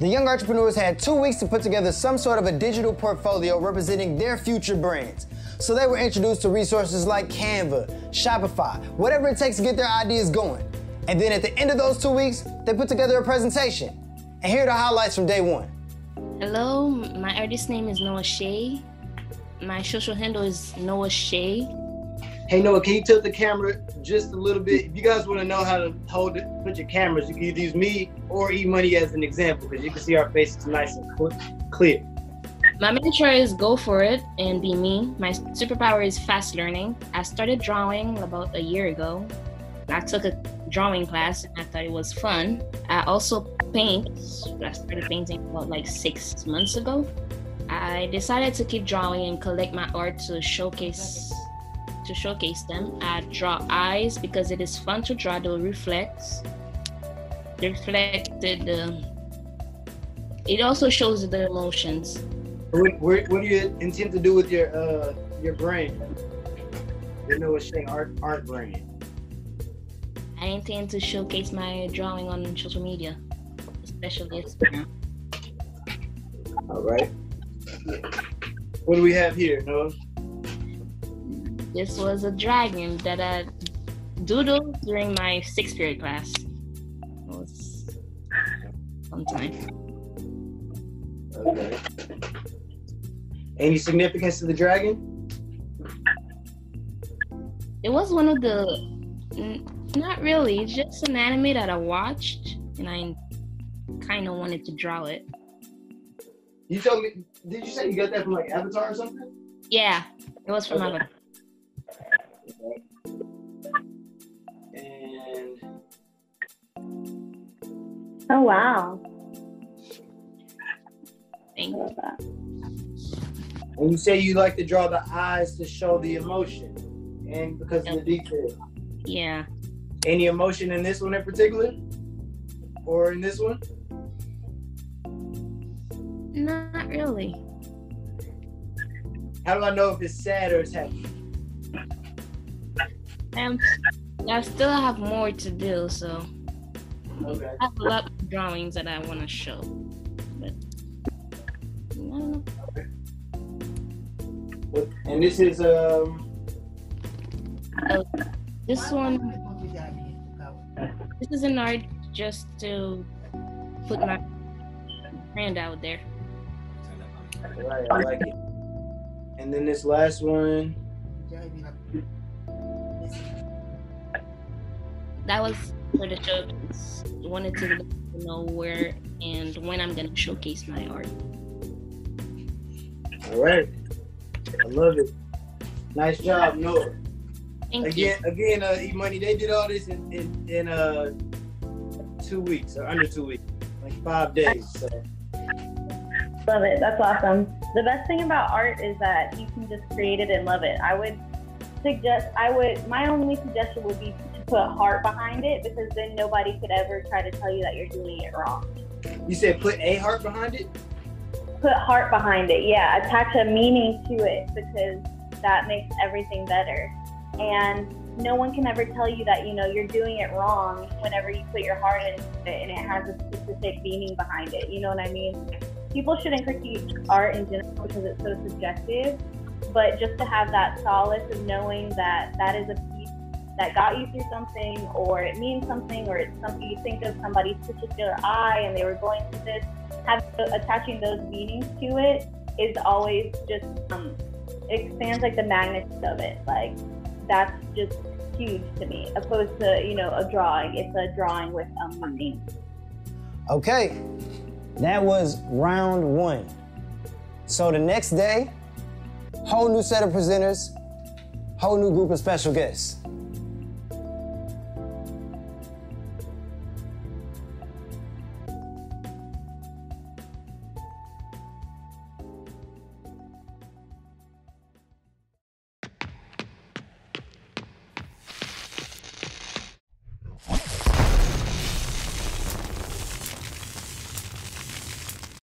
The young entrepreneurs had two weeks to put together some sort of a digital portfolio representing their future brands. So they were introduced to resources like Canva, Shopify, whatever it takes to get their ideas going. And then at the end of those two weeks, they put together a presentation. And here are the highlights from day one. Hello, my artist name is Noah Shea. My social handle is Noah Shea. Hey Noah, can you tilt the camera just a little bit? If you guys want to know how to hold it, put your cameras, you can either use me or E Money as an example because you can see our faces nice and clear. My mantra is go for it and be me. My superpower is fast learning. I started drawing about a year ago. I took a drawing class and I thought it was fun. I also paint. I started painting about like six months ago. I decided to keep drawing and collect my art to showcase to showcase them. I draw eyes because it is fun to draw the reflects. The reflected. Uh, it also shows the emotions. What, what, what, do you intend to do with your uh, your brand? You know, it's saying art art brand. I intend to showcase my drawing on social media, especially Instagram. All right. What do we have here, Noah? This was a dragon that I doodled during my sixth period class. It was fun time. Okay. Any significance to the dragon? It was one of the, not really, It's just an anime that I watched and I kind of wanted to draw it. You told me, did you say you got that from like Avatar or something? Yeah, it was from okay. Avatar. And oh wow. Thank you. And you say you like to draw the eyes to show the emotion and because of the detail. Yeah. Any emotion in this one in particular? Or in this one? Not really. How do I know if it's sad or it's happy? Um, I still have more to do, so okay. I have a lot of drawings that I want to show. But no. Okay. And this is um. Oh, this one. This is an art just to put my brand out there. Right, I like it. And then this last one. That was for the showcase. Wanted to know where and when I'm gonna showcase my art. All right, I love it. Nice job, Noah. Thank again, you. again, uh, E Money, they did all this in in, in uh two weeks or under two weeks, like five days. So. Love it. That's awesome. The best thing about art is that you can just create it and love it. I would suggest, I would, my only suggestion would be put heart behind it because then nobody could ever try to tell you that you're doing it wrong. You said put a heart behind it? Put heart behind it, yeah. Attach a meaning to it because that makes everything better. And no one can ever tell you that, you know, you're doing it wrong whenever you put your heart into it and it has a specific meaning behind it. You know what I mean? People shouldn't critique art in general because it's so subjective, but just to have that solace of knowing that that is a that got you through something or it means something or it's something you think of somebody's particular eye and they were going through this have attaching those meanings to it is always just um, expands like the magnitude of it. Like that's just huge to me opposed to you know a drawing. It's a drawing with a um, meaning okay. That was round one. So the next day whole new set of presenters whole new group of special guests